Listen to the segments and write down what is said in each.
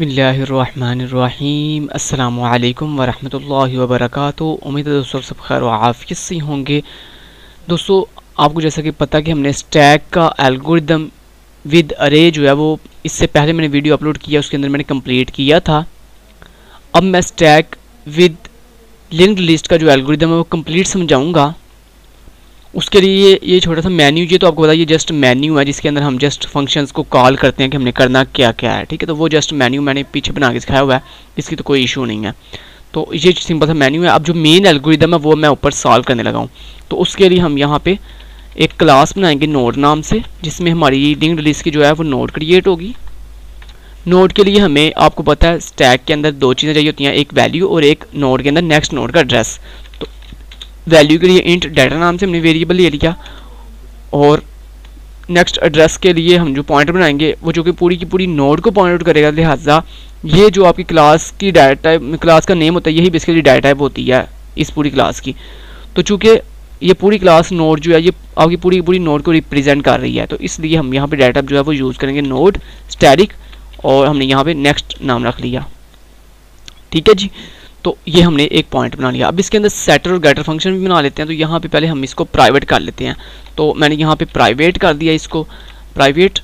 बिसमीम अल्लाम वरहमल वबरक उम्मीद है दोस्तों सब खैर आफियत से होंगे। दोस्तों, आपको जैसा कि पता कि हमने स्टैक का एल्गोरिदम विद अरे जो है वो, इससे पहले मैंने वीडियो अपलोड किया, उसके अंदर मैंने कंप्लीट किया था। अब मैं स्टैक विद लिंक्ड लिस्ट का जो एल्गोरिदम है वो कंप्लीट समझाऊँगा। उसके लिए ये ये छोटा सा मेन्यू ये तो आपको बताइए जस्ट मेन्यू है, जिसके अंदर हम जस्ट फ़ंक्शंस को कॉल करते हैं कि हमने करना क्या क्या है, ठीक है? तो वो जस्ट मेन्यू मैंने पीछे बना के सिखाया हुआ है, इसकी तो कोई इशू नहीं है। तो ये सिंपल सा मेन्यू है। अब जो मेन एल्गोरिदम है, वो मैं ऊपर सॉल्व करने लगा हूँ। तो उसके लिए हम यहाँ पे एक क्लास बनाएँगे नोड नाम से, जिसमें हमारी लिंक लिस्ट की जो है, वो नोड क्रिएट होगी। नोड के लिए हमें, आपको पता है स्टैक के अंदर दो चीज़ें चाहिए होती हैं, एक वैल्यू और एक नोड के अंदर नेक्स्ट नोड का एड्रेस वैल्यू के लिए इंट डाटा नाम से हमने वेरिएबल ले लिया। और नेक्स्ट एड्रेस के लिए हम जो पॉइंटर बनाएँगे, वो जो कि पूरी की पूरी नोड को पॉइंट आउट करेगा, लिहाजा ये जो आपकी क्लास की डाटा टाइप क्लास का नेम होता है, यही बेसिकली डाटा टाइप होती है इस पूरी क्लास की। तो चूँकि ये पूरी क्लास नोड जो है, ये आपकी पूरी पूरी नोड को रिप्रेजेंट कर रही है तो इसलिए हम यहाँ पे डाटा जो है, वो यूज़ करेंगे नोड स्टैरिक और हमने यहाँ पे नेक्स्ट नाम रख लिया। ठीक है जी? तो ये हमने एक पॉइंट बना लिया। अब इसके अंदर सेटर और गेटर फ़ंक्शन भी बना लेते हैं तो यहाँ पे पहले हम इसको प्राइवेट कर लेते हैं। तो मैंने यहाँ पे प्राइवेट कर दिया इसको। प्राइवेट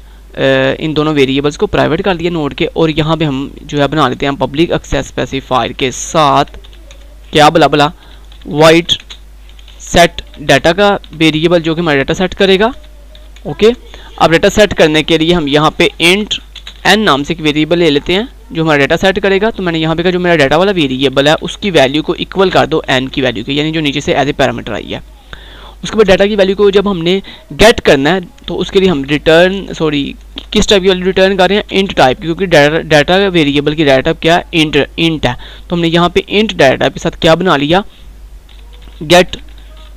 इन दोनों वेरिएबल्स को प्राइवेट कर दिया नोड के, और यहाँ पे हम जो है बना लेते हैं पब्लिक एक्सेस स्पेसिफायर के साथ। क्या बला बला? वाइट सेट डाटा का वेरिएबल जो कि हमारा डाटा सेट करेगा। ओके अब डाटा सेट करने के लिए हम यहाँ पे इंट एन नाम से एक वेरिएबल ले लेते हैं। जो हमारा डाटा सेट करेगा तो मैंने यहाँ पे कहा जो मेरा डाटा वाला वेरिएबल है, उसकी वैल्यू को इक्वल कर दो एन की वैल्यू के, यानी जो नीचे से एज ए पैरामीटर आई है। उसके बाद डाटा की वैल्यू को जब हमने गेट करना है तो उसके लिए हम रिटर्न सॉरी किस टाइप की वैल्यू रिटर्न कर रहे हैं? इंट टाइप क्योंकि डाटा वेरिएबल की डाटा क्या है? इंट इंट है। तो हमने यहाँ पे इंट डाटा के साथ क्या बना लिया? गेट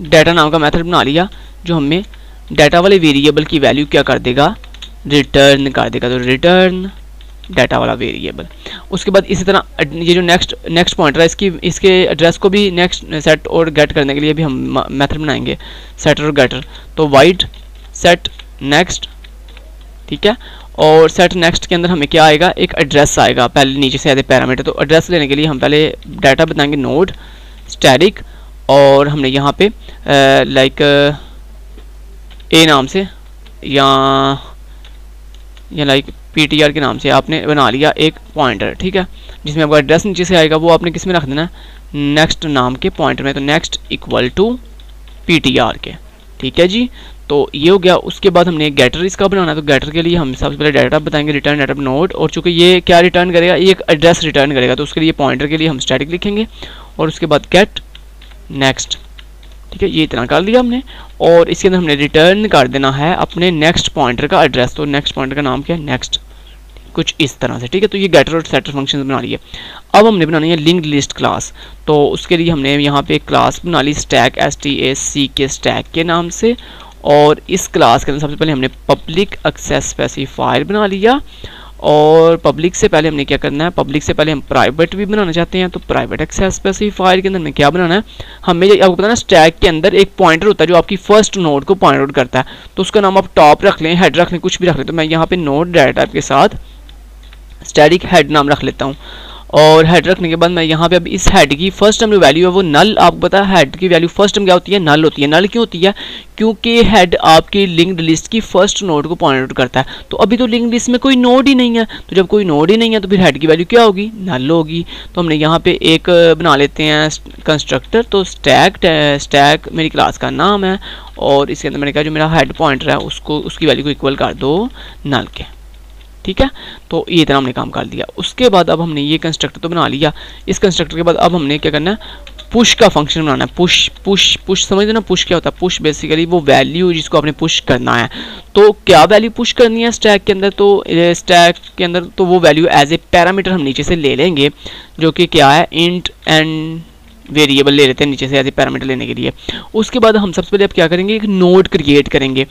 डाटा नाम का मेथड बना लिया, जो हमें डाटा वाले वेरिएबल की वैल्यू क्या कर देगा? रिटर्न कर देगा। तो रिटर्न डाटा वाला वेरिएबल उसके बाद इसी तरह, ये जो नेक्स्ट नेक्स्ट पॉइंटर है, इसकी, इसके एड्रेस को भी नेक्स्ट सेट और गेट करने के लिए भी हम मेथड बनाएँगे। सेटर और गेटर तो वाइड सेट नेक्स्ट ठीक है? और सेट नेक्स्ट के अंदर हमें क्या आएगा? एक एड्रेस आएगा, पहले नीचे से आते पैरामीटर तो एड्रेस लेने के लिए हम पहले डाटा बताएँगे नोड स्टैरिक और हमने यहाँ पे लाइक ए नाम से, या या लाइक पीटीआर के नाम से आपने बना लिया एक पॉइंटर ठीक है? जिसमें आपका एड्रेस नीचे से आएगा, वो आपने किसमें रख देना नेक्स्ट नाम के पॉइंटर में तो नेक्स्ट इक्वल टू पीटीआर के, ठीक है जी? तो ये हो गया, उसके बाद हमने गेटर इसका बनाना है तो गेटर के लिए हम सबसे पहले डाटा बताएँगे रिटर्न डाटा नोट और चूँकि ये क्या रिटर्न करेगा? ये एक एड्रेस रिटर्न करेगा तो उसके लिए पॉइंटर के लिए हम स्टैटिक लिखेंगे, और उसके बाद गेट नेक्स्ट ठीक है, ये इतना कर लिया हमने, और इसके अंदर हमने रिटर्न कर देना है अपने नेक्स्ट पॉइंटर का एड्रेस तो नेक्स्ट पॉइंटर का नाम क्या है? नेक्स्ट कुछ इस तरह से, ठीक है तो ये गेटर और सेटर फ़ंक्शन बना लिए अब हमने बनानी है लिंक लिस्ट क्लास तो उसके लिए हमने यहाँ पे क्लास बना ली stack S T S C के स्टैक के नाम से, और इस क्लास के अंदर सबसे पहले हमने पब्लिक एक्सेस स्पेसिफायर बना लिया और पब्लिक से पहले हमने क्या करना है? पब्लिक से पहले हम प्राइवेट भी बनाना चाहते हैं तो प्राइवेट एक्सेस स्पेसिफायर के अंदर हमें क्या बनाना है? हमें आपको पता है स्टैक के अंदर एक पॉइंटर होता है जो आपकी फ़र्स्ट नोड को पॉइंट आउट करता है। तो उसका नाम आप टॉप रख लें हेड रख लें, कुछ भी रख लें तो मैं यहाँ पे नोट डाटा के साथ स्टैटिक हेड नाम रख लेता हूँ। और हेड रखने के बाद मैं यहाँ पे अब इस हेड की फ़र्स्ट टर्म जो वैल्यू है वो नल आपको पता है हेड की वैल्यू फ़र्स्ट टर्म क्या होती है? नल होती है। नल क्यों होती है? क्योंकि हेड आपकी लिंक्ड लिस्ट की फ़र्स्ट नोड को पॉइंट आउट करता है। तो अभी तो लिंक्ड लिस्ट में कोई नोड ही नहीं है। तो जब कोई नोड ही नहीं है तो फिर हेड की वैल्यू क्या होगी? नल होगी। तो हमने यहाँ पे एक बना लेते हैं कंस्ट्रक्टर तो स्टैक स्टैक मेरी क्लास का नाम है। और इसके अंदर मैंने कहा जो मेरा हेड पॉइंटर है, उसको, उसकी वैल्यू को इक्वल कर दो नल के। ठीक है? तो ये इतना हमने काम कर दिया उसके बाद अब हमने ये कंस्ट्रक्टर तो बना लिया। इस कंस्ट्रक्टर के बाद अब हमने क्या करना है? पुश का फ़ंक्शन बनाना है। पुश पुश पुश समझ ना? पुश क्या होता है? पुश बेसिकली वो वैल्यू जिसको आपने पुश करना है। तो क्या वैल्यू पुश करनी है स्टैक के अंदर? तो स्टैक के अंदर तो वो वैल्यू एज ए पैरामीटर हम नीचे से ले लेंगे, जो कि क्या है? इंट एंड वेरिएबल ले लेते हैं नीचे से एज ए पैरामीटर लेने के लिए। उसके बाद हम सबसे पहले अब क्या करेंगे? एक नोड क्रिएट करेंगे।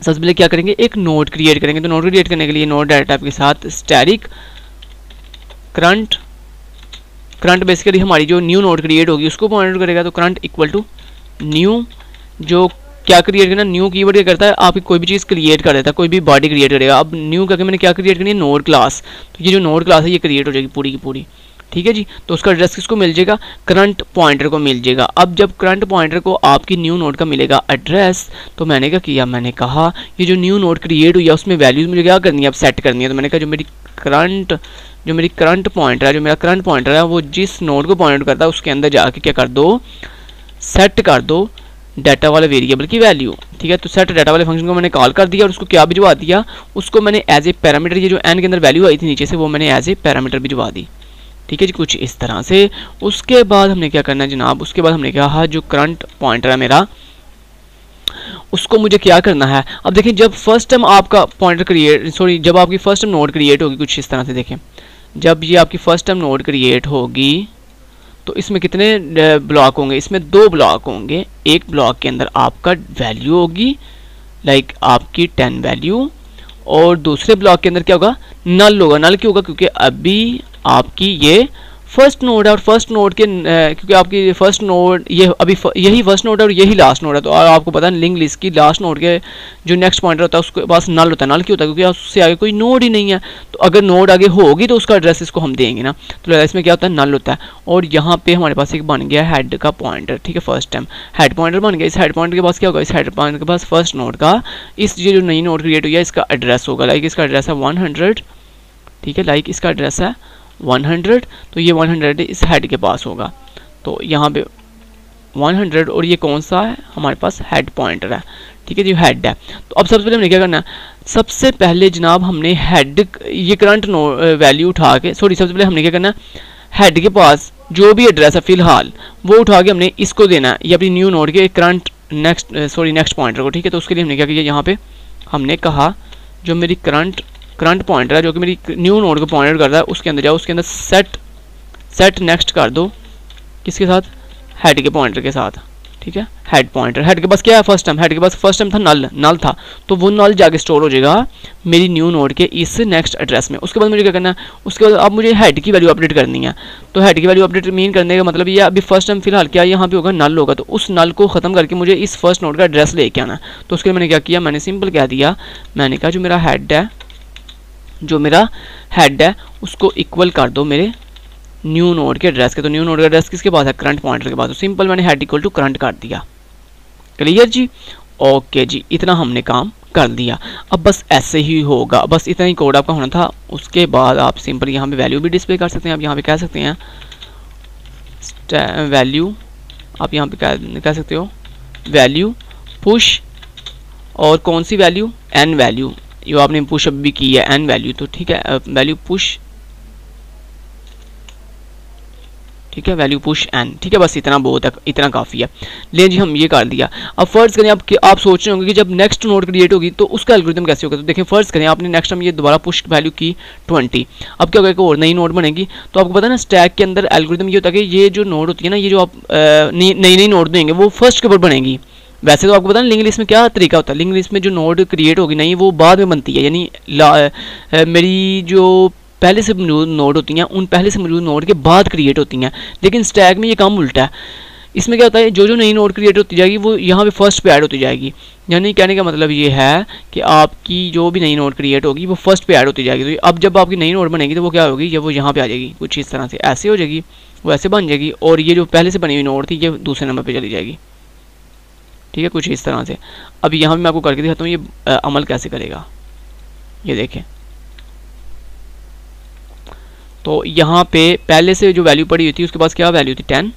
सबसे पहले क्या करेंगे? एक नोड क्रिएट करेंगे। तो नोड क्रिएट करने के लिए नोड डाटा टाइप के साथ स्टैरिक करंट करंट बेसिकली हमारी जो न्यू नोड क्रिएट होगी, उसको पॉइंट करेगा। तो करंट इक्वल टू न्यू जो क्या क्रिएट करना न्यू कीवर्ड क्या करता है आपकी कोई भी चीज़ क्रिएट कर देता है, कोई भी बॉडी क्रिएट करेगा। अब न्यू करके मैंने क्या क्रिएट करनी है? नोड क्लास तो ये जो नोड क्लास है, ये क्रिएट हो जाएगी पूरी की पूरी। ठीक है जी? तो उसका एड्रेस किसको मिल जाएगा? करंट पॉइंटर को मिल जाएगा। अब जब करंट पॉइंटर को आपकी न्यू नोट का मिलेगा एड्रेस तो मैंने क्या किया मैंने कहा, ये जो न्यू नोट क्रिएट हुई है, उसमें वैल्यूज़ मुझे क्या करनी है? अब सेट करनी है। तो मैंने कहा, जो मेरी करंट जो मेरी करंट पॉइंटर है, जो मेरा करंट पॉइंटर है, वो जिस नोट को पॉइंट करता है, उसके अंदर जाके क्या कर दो? सेट कर दो डाटा वाले वेरिएबल की वैल्यू ठीक है? तो सेट डाटा वाले फ़ंक्शन को मैंने कॉल कर दिया और उसको क्या भिजवा दिया? उसको मैंने एज ए पैरामीटर ये जो एन के अंदर वैल्यू आई थी नीचे से, वो मैंने एज ए पैरामीटर भिजवा दी। ठीक है जी, कुछ इस तरह से। उसके बाद हमने क्या करना जनाब? उसके बाद हमने कहा जो करंट पॉइंटर है मेरा, उसको मुझे क्या करना है? अब देखें जब फ़र्स्ट टाइम आपका पॉइंटर क्रिएट सॉरी जब आपकी फ़र्स्ट टाइम नोट क्रिएट होगी, कुछ इस तरह से देखें। जब ये आपकी फ़र्स्ट टाइम नोट क्रिएट होगी तो इसमें कितने ब्लॉक होंगे? इसमें दो ब्लॉक होंगे। एक ब्लॉक के अंदर आपका वैल्यू होगी लाइक आपकी टेन वैल्यू और दूसरे ब्लॉक के अंदर क्या होगा? नल होगा। नल क्यों होगा? क्योंकि अभी आपकी ये फ़र्स्ट नोड है और फ़र्स्ट नोड के क्योंकि आपकी फ़र्स्ट नोड, ये अभी यही फ़र्स्ट नोड है और यही लास्ट नोड है। तो आपको पता है लिंक लिस्ट की लास्ट नोड के जो नेक्स्ट पॉइंटर होता है, उसके पास नल होता है। नल क्यों होता है? क्योंकि उससे आगे कोई नोड ही नहीं है। तो अगर नोड आगे होगी तो उसका एड्रेस इसको हम देंगे ना। तो इसमें क्या होता है? नल होता है। और यहाँ पे हमारे पास एक बन गया हेड का पॉइंटर ठीक है? फ़र्स्ट टाइम हेड पॉइंटर बन गया। इस हेड पॉइंटर के पास क्या होगा? इस हेड पॉइंटर के पास फ़र्स्ट नोड का इस ये जो नई नोड क्रिएट हुई है, इसका एड्रेस होगा। लाइक इसका एड्रेस है वन ठीक है? लाइक इसका एड्रेस है 100 तो ये 100 इस हेड के पास होगा। तो यहाँ पे 100 और ये कौन सा है? हमारे पास हेड पॉइंटर है। ठीक है जी हेड है। तो अब सबसे पहले हमने क्या करना है? सबसे पहले जनाब हमने हेड ये करंट नो वैल्यू उठा के सॉरी सबसे पहले हमने क्या करना है? हेड के पास जो भी एड्रेस है फ़िलहाल, वो उठा के हमने इसको देना है। ये अपनी न्यू नोड के current next sorry next pointer को। ठीक है तो उसके लिए हमने क्या किया? यहाँ पे हमने कहा, जो मेरी करंट करंट पॉइंटर है, जो कि मेरी न्यू नोड को पॉइंट करता है, उसके अंदर जाओ, उसके अंदर सेट सेट नेक्स्ट कर दो, किसके साथ? हेड के पॉइंटर के साथ, ठीक है? हेड पॉइंटर हेड के पास क्या है फ़र्स्ट टाइम हेड के पास फ़र्स्ट टाइम था नल नल था तो वो नल जाके स्टोर हो जाएगा मेरी न्यू नोड के इस नेक्स्ट एड्रेस में। उसके बाद मुझे क्या करना है? उसके बाद अब मुझे हेड की वैल्यू अपडेट करनी है। तो हेड की वैल्यू अपडेट मीन करने का मतलब ये अभी फ़र्स्ट टाइम फ़िलहाल क्या यहाँ पे होगा? नल होगा। तो उस नल को ख़त्म करके मुझे इस फ़र्स्ट नोड का एड्रेस लेके आना तो उसके लिए मैंने क्या किया? मैंने सिंपल कह दिया। मैंने कहा, जो मेरा हेड है जो मेरा हेड है, उसको इक्वल कर दो मेरे न्यू नोड के एड्रेस के। तो न्यू नोड का एड्रेस किसके पास है? करंट पॉइंटर के पास। तो सिंपल मैंने हेड इक्वल टू करंट कर दिया। क्लियर जी? ओके जी, इतना हमने काम कर दिया। अब बस ऐसे ही होगा। बस इतना ही कोड आपका होना था। उसके बाद आप सिंपल यहाँ पे वैल्यू भी डिस्प्ले कर सकते हैं। आप यहाँ पे कह सकते हैं वैल्यू आप यहाँ पे कह कह सकते हो वैल्यू पुश और कौन सी वैल्यू एन वैल्यू जो आपने पुशअप भी की है एन वैल्यू तो ठीक है वैल्यू पुश ठीक है वैल्यू पुश एन ठीक है, बस इतना बहुत है, इतना काफ़ी है। ले जी, हम ये कर दिया। अब फ़र्ज़ करें आप आप सोच रहे होंगे कि जब नेक्स्ट नोड क्रिएट होगी तो उसका एल्गोरिथम कैसे होगा? तो देखें फ़र्ज़ करें आपने नेक्स्ट टाइम ये दोबारा पुश वैल्यू की ट्वेंटी अब क्या होगा एक और नई नोट बनेगी? तो आपको पता है ना स्टैक के अंदर एल्गोरिथम ये होता है कि ये जो नोट होती है ना, ये जो आप नई नई नोट देंगे, वो फ़र्स्ट के ऊपर बनेगी। वैसे तो आपको पता है लिंक लिस्ट में क्या तरीका होता है? लिंक लिस्ट में जो नोड क्रिएट होगी नहीं वो बाद में बनती है, यानी मेरी जो पहले से मौजूद नोड होती हैं, उन पहले से मौजूद नोड के बाद क्रिएट होती हैं। लेकिन स्टैक में ये काम उल्टा है। इसमें क्या होता है जो जो नई नोड क्रिएट होती जाएगी, वो यहाँ पे फ़र्स्ट पे ऐड होती जाएगी। यानी कहने का मतलब ये है कि आपकी जो भी नई नोड क्रिएट होगी, वो फ़र्स्ट पे ऐड होती जाएगी। तो अब जब आपकी नई नोड बनेगी तो वो क्या होगी? जब वो यहाँ पे आ जाएगी, कुछ इस तरह से। ऐसे हो जाएगी वो ऐसे बन जाएगी, और ये जो पहले से बनी हुई नोड थी, ये दूसरे नंबर पर चली जाएगी। ठीक है कुछ इस तरह से। अब यहाँ मैं आपको करके दिखाता हूँ ये आ, अमल कैसे करेगा। ये देखें। तो यहाँ पे पहले से जो वैल्यू पड़ी हुई थी उसके पास क्या वैल्यू थी? टेन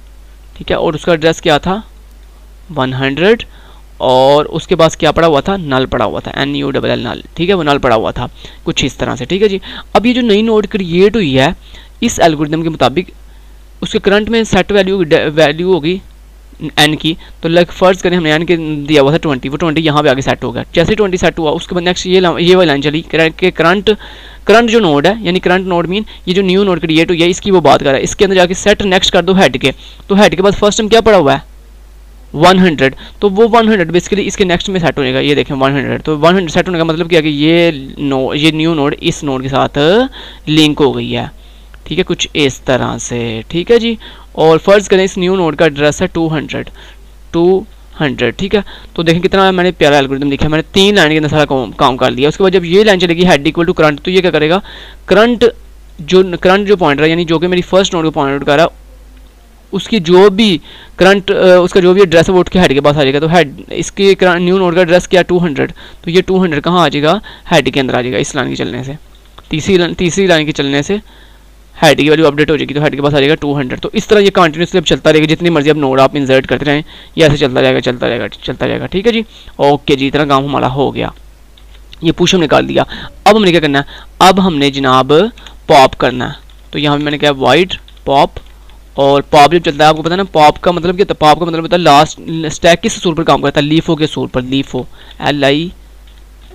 ठीक है और उसका एड्रेस क्या था? वन हंड्रेड और उसके पास क्या पड़ा हुआ था? नल पड़ा हुआ था N U double L null ठीक है वो नल पड़ा हुआ था कुछ इस तरह से ठीक है जी। अब ये जो नई नोड क्रिएट हुई है इस एल्गोरिदम के मुताबिक उसके करंट में सेट वैल्यू वैल्यू होगी एन की तो लाइक फ़र्ज़ करें, हमने एन के दिया हुआ था ट्वेंटी वो ट्वेंटी यहाँ पे आगे सेट हो गया जैसे ट्वेंटी सेट हुआ, उसके बाद नेक्स्ट ये ये वाली लाइन चली। कि करंट करंट जो नोड है, यानी करंट नोड मीन ये जो न्यू नोड क्रिएट हुई है, इसकी वो बात कर रहा है। इसके अंदर जाके सेट नेक्स्ट कर दो हेड के। तो हेड के बाद फ़र्स्ट टाइम क्या पड़ा हुआ है? 100 तो वो 100 बेसिकली इसके नेक्स्ट में सेट हो जाएगा ये देखें 100 तो 100 सेट होने का मतलब क्या कि ये नो ये न्यू नोड इस नोड के साथ लिंक हो गई है। ठीक है, कुछ इस तरह से, ठीक है जी? और फ़र्ज़ करें इस न्यू नोड का एड्रेस है 200 टू हंड्रेड ठीक है? तो देखें कितना मैंने प्यारा एल्गोरिथम लिखा मैंने तीन लाइन के अंदर सारा काम कर लिया। उसके बाद जब ये लाइन चलेगी हेड इक्वल टू करंट तो ये क्या करेगा? करंट जो करंट जो पॉइंट है, यानी जो कि मेरी फ़र्स्ट नोड को पॉइंट आउट कर रहा है, उसकी जो भी करंट उसका जो भी एड्रेस है, वो उठ के हेड के पास आ जाएगा। तो हेड इसके न्यू नोड का एड्रेस क्या टू हंड्रेड तो ये टू हंड्रेड कहाँ आ जाएगा? हेड के अंदर आ जाएगा, इस लाइन के चलने से। तीसरी तीसरी लाइन के चलने से हेड की वैल्यू अपडेट हो जाएगी तो हेड के पास आ जाएगा टू हंड्रेड तो इस तरह ये कंटिन्यूसली अब चलता रहेगा, जितनी मर्ज़ी अब नोड आप इंसर्ट करते रहें, ये ऐसे चलता जाएगा चलता जाएगा चलता जाएगा ठीक है जी? ओके जी इतना काम हमारा हो गया। ये पुश हम निकाल दिया। अब हमने क्या करना है? अब हमने जनाब पॉप करना है। तो यहाँ मैंने क्या वाइट पॉप और पॉप जब चलता है, आपको पता है ना पॉप का मतलब क्या पॉप का मतलब होता है लास्ट स्टैक किस सूर पर काम करता है? लीफो के सूर पर LIFO L I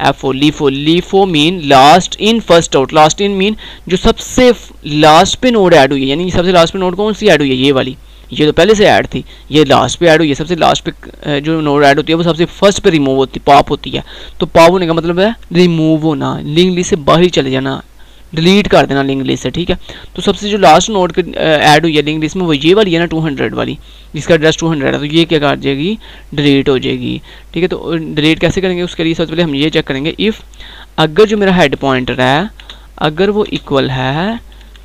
F O LIFO LIFO mean last in first out last in mean जो सबसे लास्ट पे नोड ऐड हुई है, यानी सबसे लास्ट पे नोड कौन सी ऐड हुई है? ये वाली। ये तो पहले से ऐड थी। ये लास्ट पे ऐड हुई है, सबसे लास्ट पे जो नोड ऐड होती है, वो सबसे फ़र्स्ट पे रिमूव होती पॉप होती है। तो पॉप होने का मतलब है रिमूव होना। लिंक लिस्ट से बाहर ही चले जाना। डिलीट कर देना लिंक लिस्ट से, ठीक है? तो सबसे जो लास्ट नोट ऐड हुई है लिंक लिस्ट में, वो ये वाली है ना 200 वाली, जिसका एड्रेस 200 है तो ये क्या कर जाएगी डिलीट हो जाएगी, ठीक है? तो डिलीट कैसे करेंगे? उसके लिए सबसे पहले हम ये चेक करेंगे इफ़ अगर जो मेरा हेड पॉइंटर है, अगर वो इक्वल है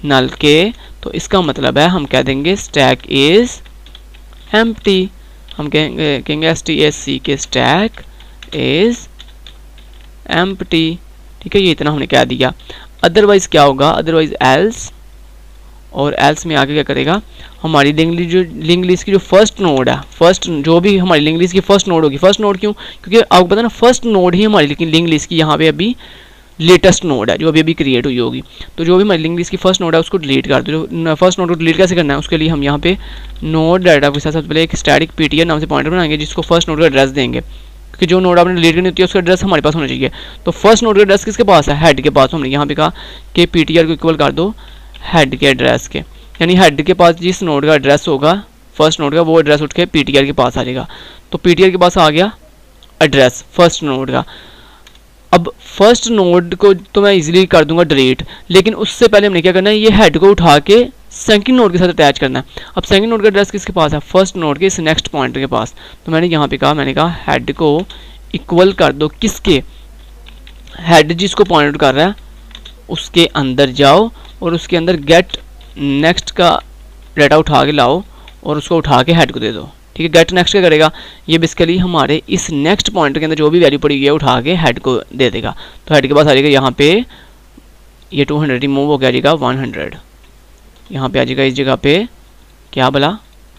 नल के तो इसका मतलब है हम कह देंगे स्टैक इज़ एम हम कहेंगे कहेंगे एस टी एस सी के स्टैक इज़ एम ठीक है? ये इतना हमने कह दिया। अदरवाइज़ क्या होगा? अदरवाइज़ एल्स और एल्स में आगे क्या करेगा? हमारी लिंक लिस्ट जो लिंक लिस्ट की जो फ़र्स्ट नोड है फ़र्स्ट जो भी हमारी लिंक लिस्ट की फ़र्स्ट नोड होगी। फ़र्स्ट नोड क्यों? क्योंकि आपको पता ना फ़र्स्ट नोड ही हमारी लिंक लिस्ट की यहाँ पे अभी लेटेस्ट नोड है, जो अभी अभी क्रिएट हुई होगी। तो जो भी हमारी लिंक लिस्ट की फ़र्स्ट नोड है, उसको डिलीट कर दो। फ़र्स्ट नोड को डिलीट कैसे करना है? उसके लिए हम यहाँ पे नोड डाटा के साथ सबसे पहले एक स्टैटिक पीटीआर नाम से पॉइंटर बनाएँगे, जिसको फ़र्स्ट नोड का एड्रेस देंगे। कि जो नोड आपने डिलीट करनी होती है, उसका एड्रेस हमारे पास होना चाहिए। तो फ़र्स्ट नोड का एड्रेस किसके पास है? हेड के पास। हमने यहाँ पे कहा कि पीटीआर को इक्वल कर दो हेड के एड्रेस के। यानी हेड के पास जिस नोड का एड्रेस होगा फ़र्स्ट नोड का, वो एड्रेस उठ के पीटीआर के पास आ जाएगा। तो पीटीआर के पास आ गया एड्रेस फ़र्स्ट नोड का। अब फ़र्स्ट नोड को तो मैं इजीली कर दूँगा डिलीट लेकिन उससे पहले हमने क्या करना है? ये हेड को उठा के सेकंड नोड के साथ अटैच करना है। अब सेकंड नोड का एड्रेस किसके पास है? फ़र्स्ट नोड के इस नेक्स्ट पॉइंट के पास। तो मैंने यहाँ पे कहा, मैंने कहा हेड को इक्वल कर दो। किसके? हेड जिसको पॉइंट आउट कर रहा है, उसके अंदर जाओ और उसके अंदर गेट नेक्स्ट का डाटा उठा के लाओ और उसको उठा के हेड को दे दो। ठीक है गेट नेक्स्ट क्या करेगा? ये बेसिकली हमारे इस नेक्स्ट पॉइंट के अंदर जो भी वैल्यू पड़ी हुई है, उठा के हेड को दे देगा। तो हेड के पास आ जाएगा यहाँ पे, ये 200 रिमूव हो गया जाएगा 100 यहाँ पे आ जाएगा इस जगह पे। क्या बोला?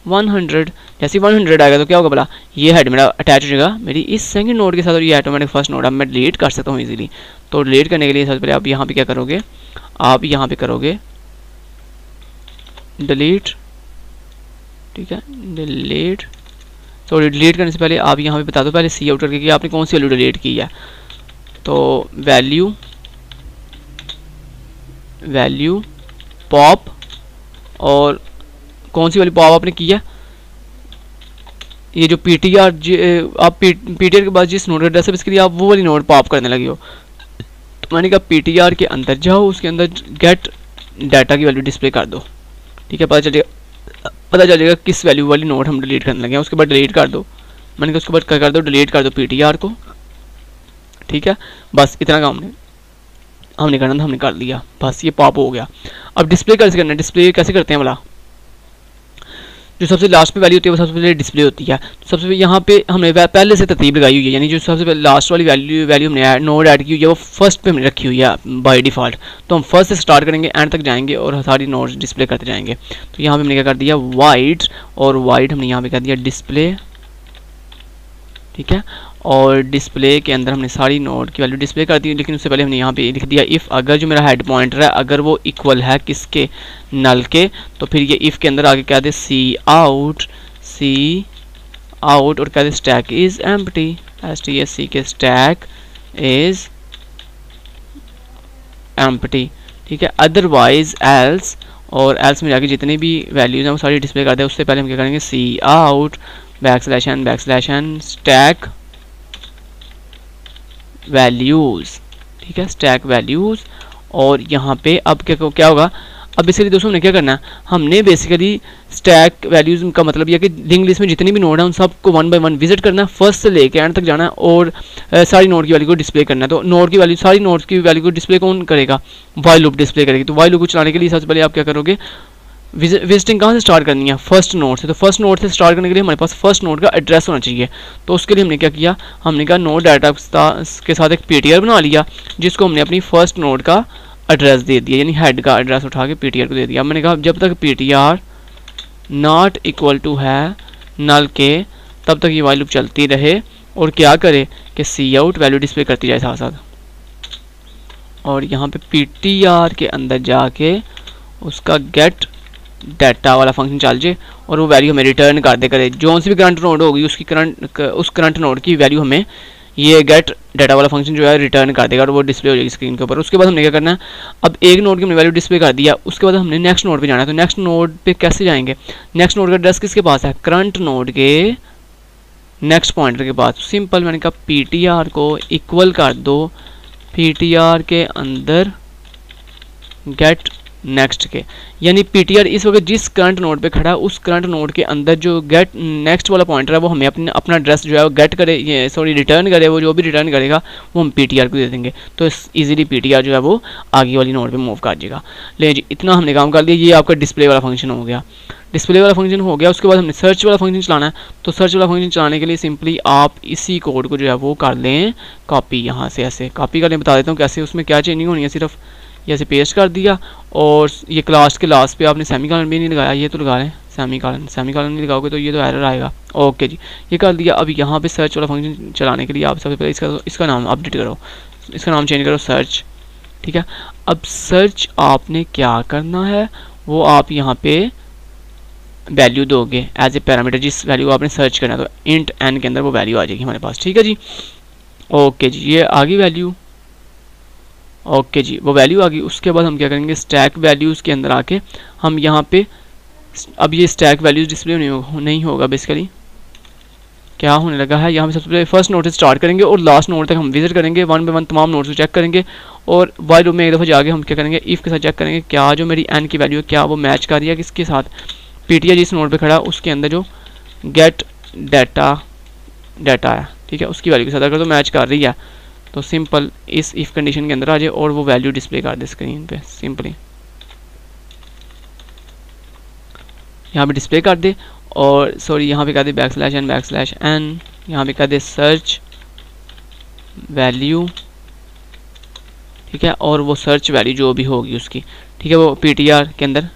100 जैसे 100 आएगा तो क्या होगा बोला? ये हेड मेरा अटैच हो जाएगा। मेरी इस सेकंड नोड के साथ और ये ऑटोमेटिक फ़र्स्ट नोड अब मैं डिलीट कर सकता हूँ इजीली तो डिलीट करने के लिए सबसे पहले आप यहाँ पे क्या करोगे? आप यहाँ पे करोगे डिलीट ठीक है डिलीट तो डिलीट करने से पहले आप यहाँ पे बता दो पहले सी आउट करके कि आपने कौन सी वैल्यू डिलीट की है। तो वैल्यू वैल्यू पॉप और कौन सी वाली पॉप आपने की है? ये जो पी टी आर आप पी पी टी आर के बाद जिस नोट एड्रेस है इसके लिए आप वो वाली नोट पॉप करने लगे हो। तो मैंने कहा पी टी आर के अंदर जाओ, उसके अंदर गेट डाटा की वैल्यू डिस्प्ले कर दो। ठीक है, पता चलेगा पता चलेगा किस वैल्यू वाली नोट हम डिलीट करने लगे हैं, उसके बाद डिलीट कर दो। मैंने कहा उसके बाद कर दो? डिलीट कर दो पी टी आर को। ठीक है, बस इतना काम नहीं हमने करना था, हमने कर लिया। बस ये पॉप हो गया। अब डिस्प्ले कैसे करना है? डिस्प्ले कैसे करते हैं बोला जो सबसे लास्ट पे वैल्यू होती है, वो सबसे पहले डिस्प्ले होती है। तो सबसे यहाँ पे हमने पहले से तरतीब लगाई हुई है, यानी जो सबसे पहले लास्ट वाली वैल्यू वैल्यू हमने नोड ऐड की हुई है, वो फ़र्स्ट पे हमने रखी हुई है बाय डिफ़ॉल्ट तो हम फ़र्स्ट से स्टार्ट करेंगे एंड तक जाएँगे और सारी नोट्स डिस्प्ले करते जाएँगे। तो यहाँ पे हमने क्या कर दिया? वाइट और वाइट हमने यहाँ पे कर दिया डिस्प्ले ठीक है? और डिस्प्ले के अंदर हमने सारी नोट की वैल्यू डिस्प्ले कर दी, लेकिन उससे पहले हमने यहाँ पे लिख दिया इफ़ अगर जो मेरा हेड पॉइंटर है, अगर वो इक्वल है किसके? नल के। तो फिर ये इफ़ के अंदर आगे क्या दे? सी आउट सी आउट और क्या दे? Stack is empty S T S C के स्टैक इज़ एम ठीक है? अदरवाइज़ एल्स और एल्स में जाके जितने भी वैल्यूज़ हैं, वो सारी डिस्प्ले कर दे। उससे पहले हम क्या करेंगे? C out back slash N back slash N stack values ठीक है स्टैक वैल्यूज़ और यहाँ पे अब क्या क्या होगा? अब बेसिकली दोस्तों हमने क्या करना है? हमने बेसिकली स्टैक वैल्यूज़ का मतलब यह कि लिंक लिस्ट में जितने भी नोड हैं, उन सबको वन बाय वन विज़िट करना है फ़र्स्ट से लेकर एंड तक जाना है, और सारी नोड की वैल्यू को डिस्प्ले करना है। तो नोड की वैल्यू सारी नोड की वैल्यू को डिस्प्ले कौन करेगा? वाई लूप डिस्प्ले करेगी। तो वाई लूप को चलाने के लिए सबसे पहले आप क्या करोगे? विजिटिंग कहाँ से स्टार्ट करनी है? फ़र्स्ट नोड से। तो फ़र्स्ट नोड से स्टार्ट करने के लिए हमारे पास फ़र्स्ट नोट का एड्रेस होना चाहिए। तो उसके लिए हमने क्या किया? हमने कहा नोट डाटा के साथ एक पीटीआर बना लिया, जिसको हमने अपनी फ़र्स्ट नोड का एड्रेस दे दिया, यानी हेड का एड्रेस उठा के पीटीआर को दे दिया। मैंने कहा, जब तक P T R not equal to है नल के, तब तक ये वाई लूप चलती रहे, और क्या करे कि सी आउट वैल्यू डिस्प्ले करती जाए साथ साथ और यहाँ पे पी टी आर के अंदर जाके उसका गेट डाटा वाला फ़ंक्शन चल जाए, और वो वैल्यू हमें रिटर्न कर दे करे। जो सी भी करंट नोड होगी, उसकी करंट उस करंट नोड की वैल्यू हमें ये गेट डाटा वाला फ़ंक्शन जो है रिटर्न कर देगा, और वो डिस्प्ले हो जाएगी स्क्रीन के ऊपर। उसके बाद हमने क्या करना है? अब एक नोड की हमने वैल्यू डिस्प्ले कर दिया, उसके बाद हमने नेक्स्ट नोड पे जाना है। तो नेक्स्ट नोड पे कैसे जाएँगे? नेक्स्ट नोड का एड्रेस किसके पास है? करंट नोड के नेक्स्ट पॉइंटर के पास। सिंपल मैंने कहा पी को इक्वल कर दो। पी के अंदर गेट नेक्स्ट के। यानी पीटीआर इस वक्त जिस करंट नोड पे खड़ा है, उस करंट नोड के अंदर जो गेट नेक्स्ट वाला पॉइंटर है, वो हमें अपने अपना एड्रेस जो है, वो गेट करे सॉरी रिटर्न करे, वो जो भी रिटर्न करेगा, वो हम पीटीआर को दे देंगे। तो इजीली पीटीआर जो है, वो आगे वाली नोड पे मूव कर जाएगा ले जी, इतना हमने काम कर लिया, ये आपका डिस्प्ले वाला फ़ंक्शन हो गया। डिस्प्ले वाला फ़ंक्शन हो गया, उसके बाद हमने सर्च वाला फ़ंक्शन चलाना है। तो सर्च वाला फ़ंक्शन चलाने के लिए सिंपली आप इसी कोड को जो है, वो कर लें कॉपी यहाँ से, ऐसे। कॉपी कर लें, बता देता हूँ कैसे, उसमें क्या चेंजिंग होनी है, सिर्फ़ ये ऐसे पेस्ट कर दिया और ये क्लास के लास्ट पे आपने सेमी कॉलन भी नहीं लगाया, ये तो लगा रहे हैं सेमी कॉलन सेमी कॉलन नहीं लगाओगे तो ये तो एरर आएगा। ओके जी, ये कर दिया। अब यहाँ पे सर्च वाला फ़ंक्शन चलाने के लिए आप सबसे पहले इसका इसका नाम अपडेट करो। इसका नाम चेंज करो सर्च ठीक है? अब सर्च आपने क्या करना है, वो आप यहाँ पे वैल्यू दोगे। एज ए पैरामीटर जिस वैल्यू आपने सर्च करना है तो इंट एन के अंदर वो वैल्यू आ जाएगी हमारे पास। ठीक है जी? ओके जी, ये आ गई वैल्यू ओके जी वो वैल्यू आ गई। उसके बाद हम क्या करेंगे? स्टैक वैल्यूज़ के अंदर आके हम यहाँ पे अब ये स्टैक वैल्यूज़ डिस्प्ले नहीं, हो, नहीं होगा बेसिकली क्या होने लगा है? यहाँ पे सबसे पहले फ़र्स्ट नोट से स्टार्ट करेंगे और लास्ट नोट तक हम विज़िट करेंगे। वन बाई वन तमाम नोट्स को चेक करेंगे और वाई रूम में एक दफ़ा जाके हम क्या करेंगे? इफ़ के साथ चेक करेंगे। क्या जो मेरी एन की वैल्यू है क्या वो मैच कर रही है? किसके साथ? पी टी जिस नोट पर खड़ा उसके अंदर जो गेट डाटा डाटा है ठीक है? उसकी वैल्यू के साथ अगर तो मैच कर रही है। तो सिंपल इस इफ़ कंडीशन के अंदर आ जाए और वो वैल्यू डिस्प्ले कर दे स्क्रीन पे सिंपली यहाँ पे डिस्प्ले कर दे और सॉरी यहाँ पे कर दे back slash N back slash N यहाँ पे कह दे सर्च वैल्यू ठीक है? और वो सर्च वैल्यू जो भी होगी उसकी, ठीक है? वो पीटीआर के अंदर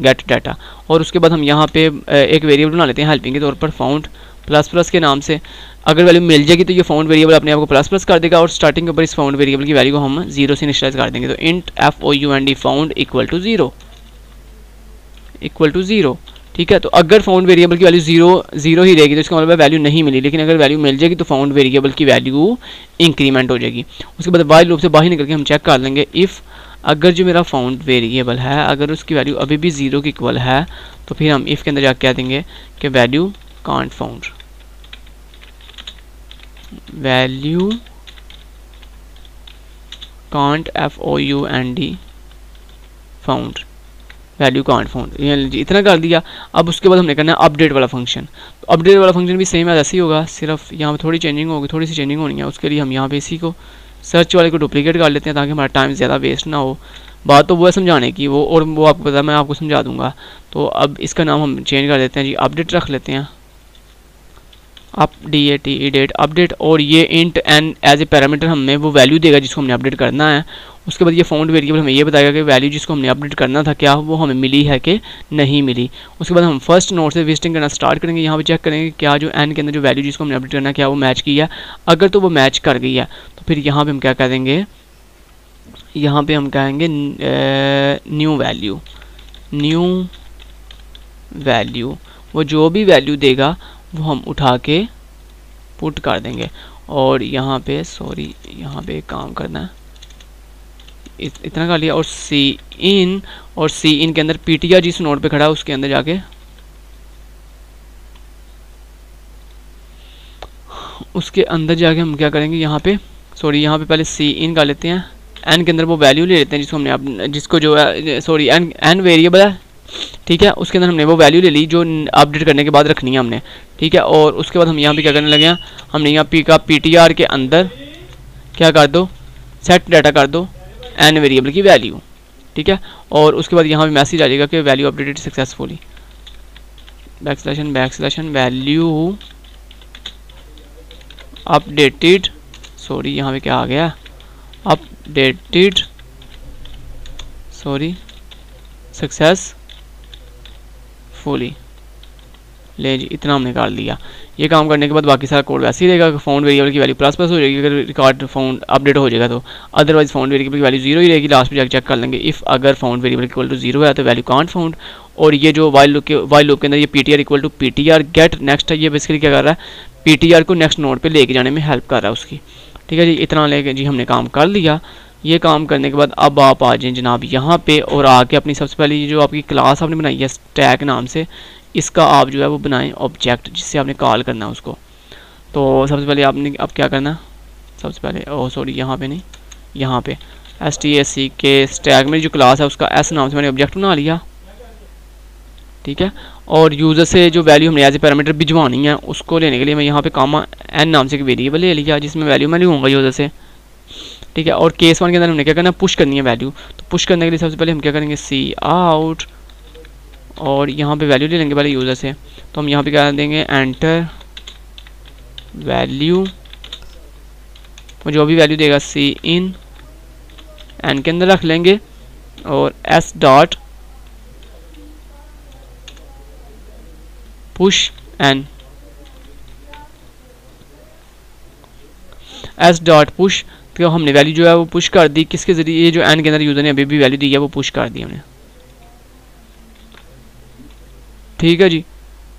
गेट डाटा और उसके बाद हम यहाँ पे एक वेरिएबल बना लेते हैं हेल्पिंग के तौर पर फाउंड प्लस प्लस के नाम से। अगर वैल्यू मिल जाएगी तो ये फाउंड वेरिएबल अपने आप को प्लस प्लस कर देगा और स्टार्टिंग के ऊपर इस फाउंड वेरिएबल की वैल्यू को हम ज़ीरो से इनिशलाइज कर देंगे। तो int F O U N D found equal to zero equal to zero ठीक है? तो अगर फाउंड वेरिएबल की वैल्यू ज़ीरो ज़ीरो ही रहेगी तो इसका मतलब वैल्यू नहीं मिली। लेकिन अगर वैल्यू मिल जाएगी तो फाउंड वेरिएबल की वैल्यू इंक्रीमेंट हो जाएगी। उसके बाद वाइल लूप से बाहर निकल के हम चेक कर लेंगे। इफ़ अगर जो मेरा फाउंड वेरिएबल है, अगर उसकी वैल्यू अभी भी ज़ीरो की इक्वल है तो फिर हम इफ़ के अंदर जाकर कह देंगे कि value can't found value can't F O U N D found value can't found इतना कर दिया। अब उसके बाद हमने करना है अपडेट वाला फ़ंक्शन तो अपडेट वाला फ़ंक्शन भी सेम है ऐसे ही होगा, सिर्फ़ यहाँ पे थोड़ी चेंजिंग होगी, थोड़ी सी चेंजिंग होनी है। उसके लिए हम यहाँ पे इसी को सर्च वाले को डुप्लीकेट कर लेते हैं ताकि हमारा टाइम ज़्यादा वेस्ट ना हो। बात तो वो है समझाने की, वो और वो आपको पता मैं आपको समझा दूँगा। तो अब इसका नाम हम चेंज कर देते हैं जी अपडेट रख लेते हैं। Up D A T E date update और ये int N as a parameter हमें वो वैल्यू देगा जिसको हमने अपडेट करना है। उसके बाद ये फाउंड वेरिएबल हमें ये बताएगा कि वैल्यू जिसको हमने अपडेट करना था, क्या वो हमें मिली है कि नहीं मिली? उसके बाद हम फ़र्स्ट नोट से विजिटिंग करना स्टार्ट करेंगे। यहाँ पे चेक करेंगे क्या जो एन के अंदर जो वैल्यू जिसको हमने अपडेट करना क्या वो मैच की है? अगर तो वो मैच कर गई है तो फिर यहाँ पर हम क्या कह देंगे यहाँ पर हम कहेंगे न्यू वैल्यू न्यू वैल्यू वो जो भी वैल्यू देगा वो हम उठा के पुट कर देंगे। और यहाँ पे सॉरी यहाँ पे काम करना है। इत, इतना कर लिया और सी इन और सी इन के अंदर पीटीआर जिस नोट पे खड़ा है उसके अंदर जाके। उसके अंदर जाके हम क्या करेंगे यहाँ पे सॉरी यहाँ पे पहले सी इन कर लेते हैं। एन के अंदर वो वैल्यू ले लेते हैं जिसको हमने आप जिसको जो है सॉरी एन एन वेरिएबल है। ठीक है? उसके अंदर हमने वो वैल्यू ले ली जो अपडेट करने के बाद रखनी है हमने। ठीक है? और उसके बाद हम यहाँ पे क्या करने लगे हैं? हमने यहाँ पी का पीटीआर के अंदर क्या कर दो? सेट डाटा कर दो एन वेरिएबल की वैल्यू ठीक है? और उसके बाद यहाँ पे मैसेज आ जाएगा कि value updated successfully back slash n back slash n value updated sorry यहाँ पे क्या आ गया? अपडेटेड सॉरी सक्सेस फुली ले जी, इतना हमने कर लिया ये काम करने के बाद बाकी सारा कोड वैसे ही रहेगा फाउंड वेरिएबल की वैल्यू प्लस प्लस हो जाएगी, अगर रिकॉर्ड फाउंड अपडेट हो जाएगा तो। अदरवाइज़ फाउंड वेरिएबल की वैल्यू ज़ीरो ही रहेगी लास्ट में जाकर चेक कर लेंगे। इफ़ अगर found variable equal to zero है तो वैल्यू कांट फाउंड और ये जो वाइल लुक के वाइल लुक के अंदर ये P T R equal to P T R get next है, ये बेसिकली क्या कर रहा है? पी टी आर को नेक्स्ट नोट पर लेके जाने में हेल्प कर रहा है उसकी। ठीक है जी, इतना लेके जी हमने काम कर लिया। ये काम करने के बाद अब आप आ जाएँ जनाब यहाँ पे और आके अपनी सबसे पहले ये जो आपकी क्लास आपने बनाई है स्टैक नाम से, इसका आप जो है वो बनाएँ ऑब्जेक्ट जिससे आपने कॉल करना है उसको। तो सबसे पहले आपने अब क्या करना है? सबसे पहले ओह सॉरी यहाँ पे नहीं, यहाँ पे। एस टी एस सी के स्टैग में जो क्लास है, उसका एस नाम से मैंने ऑब्जेक्ट बना लिया। ठीक है? और यूज़र से जो वैल्यू हमने ए पैरामीटर भिजवानी है, उसको लेने के लिए मैं यहाँ पे कामा एन नाम से एक वेरिएबल ले लिया, जिसमें वैल्यू मैं लूँगा यूज़र से। ठीक है, और केस वन के अंदर हमने क्या करना है? पुश करनी है वैल्यू तो पुश करने के लिए सबसे पहले हम क्या करेंगे? सी आउट और यहाँ पे वैल्यू ले लेंगे पहले यूज़र से। तो हम यहाँ पे क्या देंगे? एंटर वैल्यू वो जो भी वैल्यू देगा सी इन एन के अंदर रख लेंगे, और S dot push N S dot push तो हमने वैल्यू जो है वो पुश कर दी, किसके ज़रिए, ये जो एन के अंदर यूज़र ने अभी भी वैल्यू दी है, वो पुश कर दी हमने। ठीक है जी?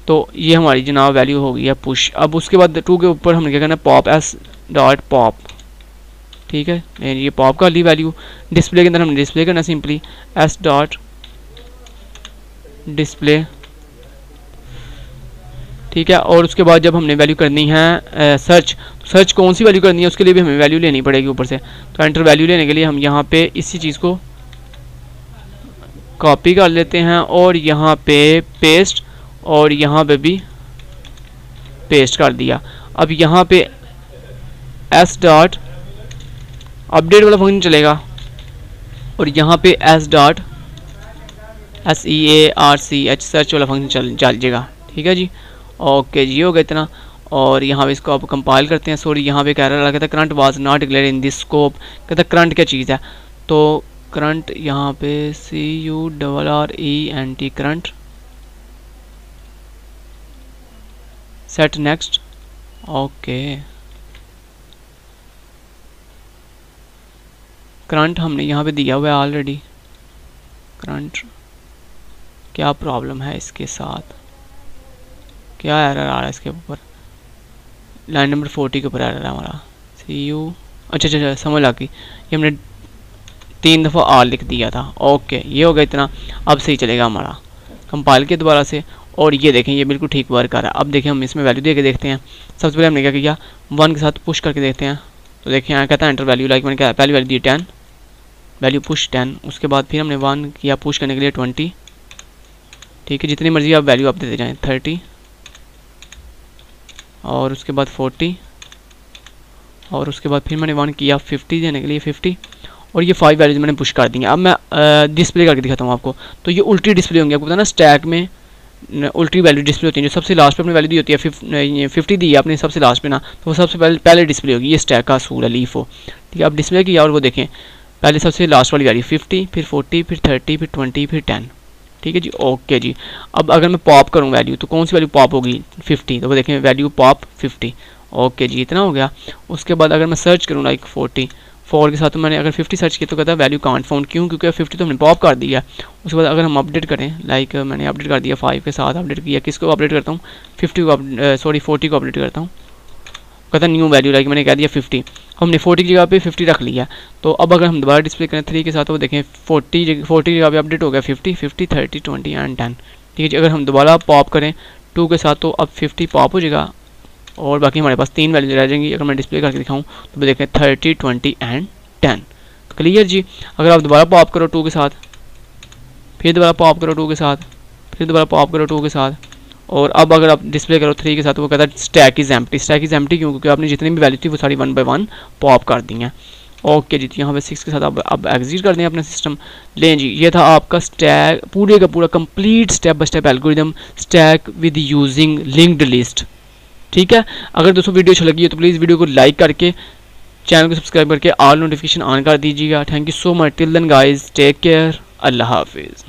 तो ये हमारी जनाब वैल्यू हो गई है पुश अब उसके बाद टू के ऊपर हमने क्या करना है? पॉप एस डॉट पॉप ठीक है? ये पॉप कर ली वैल्यू डिस्प्ले के अंदर हमने डिस्प्ले करना सिंपली एस डॉट डिस्प्ले ठीक है, और उसके बाद जब हमने वैल्यू करनी है सर्च तो सर्च कौन सी वैल्यू करनी है, उसके लिए भी हमें वैल्यू लेनी पड़ेगी ऊपर से। तो एंटर वैल्यू लेने के लिए हम यहाँ पे इसी चीज़ को कॉपी कर लेते हैं, और यहाँ पे पेस्ट और यहाँ पे भी पेस्ट कर दिया। अब यहाँ पे एस डॉट अपडेट वाला फ़ंक्शन चलेगा, और यहाँ पे S dot S E A R C H search वाला फ़ंक्शन चल जाएगा। ठीक है जी? ओके जी, हो गया इतना। और यहाँ पे इसको आप कंपाइल करते हैं। सॉरी यहाँ पे कह रहा कहता current was not declare in this scope कहता करंट क्या चीज़ है? तो करंट यहाँ पे C U double R E N T current set next okay current हमने यहाँ पे दिया हुआ है ऑलरेडी करंट क्या प्रॉब्लम है इसके साथ? क्या एरर आ रहा है इसके ऊपर? लाइन नंबर फोर्टी के ऊपर एरर है हमारा। सी यू अच्छा अच्छा अच्छा समझ आ गई। ये हमने तीन दफ़ा आर लिख दिया था। ओके ये हो गया इतना। अब सही चलेगा हमारा। कंपाइल के दोबारा से। और ये देखें, ये बिल्कुल ठीक वर्क कर रहा है। अब देखें, हम इसमें वैल्यू दे के देखते हैं। सबसे पहले हमने क्या किया? वन के साथ पुश करके देखते हैं। तो देखिए यहाँ कहता है एंटर वैल्यू लाइक मैंने क्या पहली वैल्यू दी टेन वैल्यू पुश टेन उसके बाद फिर हमने वन किया पुश करने के लिए ट्वेंटी ठीक है, जितनी मर्ज़ी आप वैल्यू आप देते जाएँ थर्टी और उसके बाद फोर्टी। और उसके बाद फिर मैंने वन किया फिफ्टी देने के लिए फिफ्टी और ये फाइव वैल्यूज़ मैंने पुश कर दी अब मैं डिस्प्ले करके दिखाता हूँ आपको। तो ये उल्टी डिस्प्ले होंगी। आपको पता ना स्टैक में उल्टी वैल्यू डिस्प्ले होती है। जो सबसे लास्ट पे अपनी वैल्यू दी होती है फिफ्टी दी है अपने सबसे लास्ट पे ना तो वो सबसे पहले पहले डिस्प्ले होगी। ये स्टैक का असूल है लीफ हो ठीक है अब डिस्प्ले किया और वो देखें। पहले सबसे लास्ट वाली वैल्यू फिफ्टी फिर फोर्टी फिर थर्टी फिर ट्वेंटी फिर टेन ठीक है जी? ओके जी। अब अगर मैं पॉप करूँ वैल्यू तो कौन सी वैल्यू पॉप होगी? फिफ्टी तो वो देखें वैल्यू पॉप फिफ्टी ओके जी, इतना हो गया। उसके बाद अगर मैं सर्च करूँ लाइक फोर्टी फोर के साथ तो मैंने अगर फिफ्टी सर्च किया तो कहता है वैल्यू कांट फाउंड क्यों? क्योंकि फिफ्टी तो हमने पॉप कर दिया उसके बाद अगर हम अपडेट करें लाइक मैंने अपडेट कर दिया फाइव के साथ अपडेट किया। किसको अपडेट करता हूँ? फिफ्टी को सॉरी फोर्टी को अपडेट करता हूँ। कहता न्यू वैल्यू लाइक मैंने कह दिया फिफ्टी हमने फोर्टी की जगह पे फिफ्टी रख लिया। तो अब अगर हम दोबारा डिस्प्ले करें थ्री के साथ, वो देखें फोर्टी जगह फोर्टी की जगह पे अपडेट हो गया fifty fifty thirty twenty and ten ठीक है जी, अगर हम दोबारा पॉप करें टू के साथ तो अब फिफ्टी पॉप हो जाएगा। और बाकी हमारे पास तीन वैल्यूज़ रह जाएँगी। अगर मैं डिस्प्ले करके दिखाऊँ तो देखें thirty twenty and ten clear जी? अगर आप दोबारा पॉप करो टू के साथ, फिर दोबारा पॉप करो टू के साथ, फिर दोबारा पॉप करो टू के साथ और अब अगर आप डिस्प्ले करो थ्री के साथ, वो कहता है stack is empty stack is empty क्यों? क्योंकि आपने जितनी भी वैल्यू थी, वो सारी वन बाय वन पॉप कर दी हैं। ओके जी तो यहाँ पे सिक्स के साथ अब अब एग्जिट कर दें अपना सिस्टम लें जी, ये था आपका स्टैक पूरे का पूरा complete step by step algorithm stack with using linked list ठीक है? अगर दोस्तों वीडियो अच्छी लगी है तो प्लीज़ वीडियो को लाइक करके चैनल को सब्सक्राइब करके ऑल नोटिफिकेशन ऑन कर दीजिएगा। Thank you so much till then guys take care अल्लाह हाफिज़।